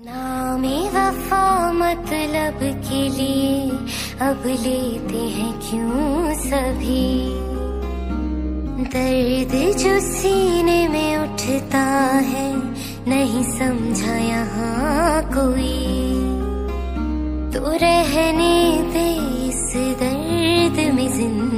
नामे वफा मतलब के लिए अब लेते हैं क्यों सभी? दर्द जो सीने में उठता है, नहीं समझा यहाँ कोई। तो रहने दे इस दर्द में ज़िंदगी।